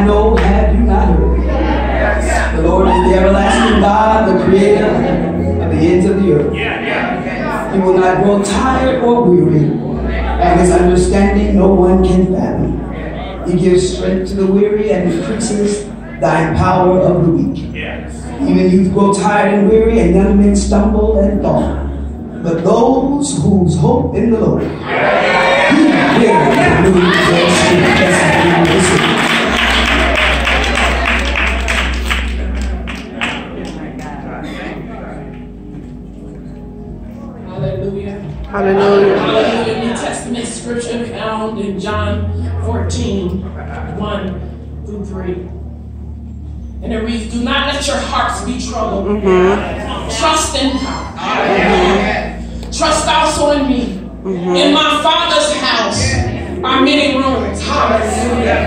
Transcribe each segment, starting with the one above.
I know have you not heard? The Lord is the everlasting God, the creator of the ends of the earth. He will not grow tired or weary, and his understanding no one can fathom. He gives strength to the weary and increases thy power of the weak. Even youth grow tired and weary, and young men stumble and fall. But those whose hope in the Lord, he will renew their strength. 14, 1 through 3. And it reads, Do not let your hearts be troubled. Mm -hmm. Trust in God. Mm-hmm. Trust also in me. Mm -hmm. In my Father's house are many rooms. Hallelujah.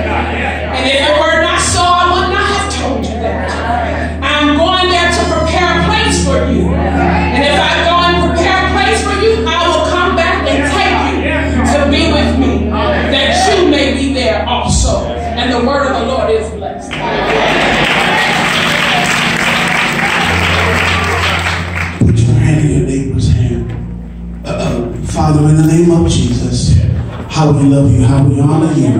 And if it were not so, I would not have told you that. I am going there to prepare a place for you. And if I Father, in the name of Jesus, how we love you, how we honor you.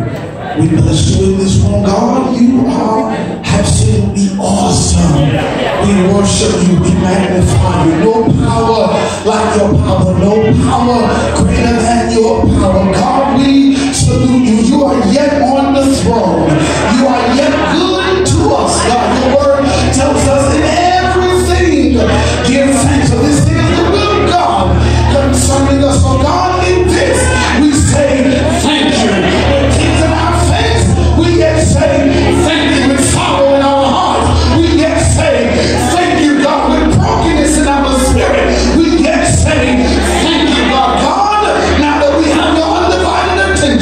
We bless you in this room. God, you are absolutely awesome. We worship you, we magnify you.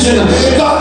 attention. God